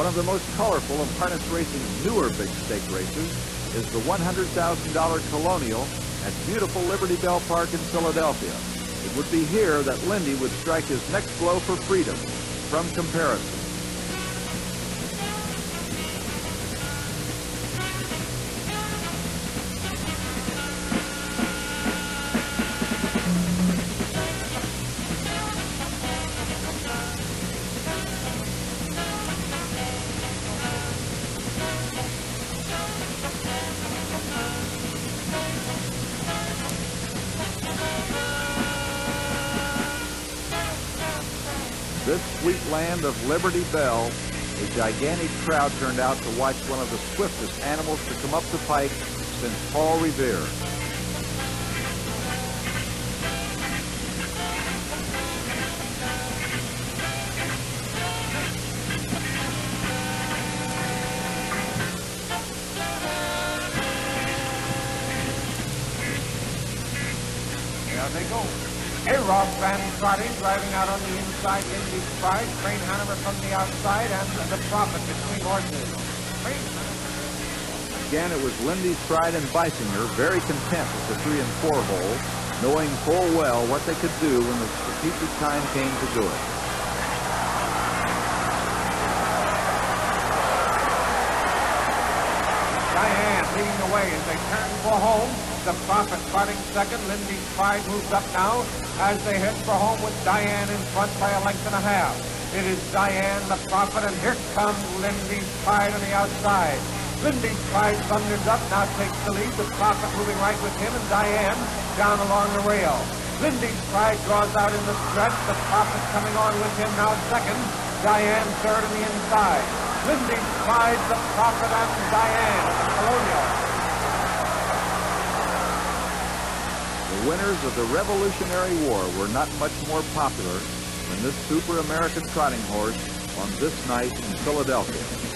One of the most colorful of harness racing's newer big stake races is the $100,000 Colonial at beautiful Liberty Bell Park in Philadelphia. It would be here that Lindy would strike his next blow for freedom from comparison. This sweet land of Liberty Bell, a gigantic crowd turned out to watch one of the swiftest animals to come up the pike since Paul Revere. There they go. A Ross Van Trotty driving out on the inside, Lindy's Pride, Crane Hanover from the outside, and the Prophet between horses. Again, it was Lindy's Pride and Beissinger very content with the three and four hole, knowing full well what they could do when the strategic time came to do it. Diane leading the way as they turn for home. The Prophet trotting second. Lindy's Pride moves up now as they head for home with Diane in front by a length and a half. It is Diane, the Prophet, and here comes Lindy's Pride on the outside. Lindy's Pride thunders up, now takes the lead. The Prophet moving right with him, and Diane down along the rail. Lindy's Pride draws out in the stretch. The Prophet coming on with him now second. Diane third on the inside. Lindy's Pride, the Prophet, and Diane at the Colonial. Winners of the Revolutionary War were not much more popular than this super American trotting horse on this night in Philadelphia.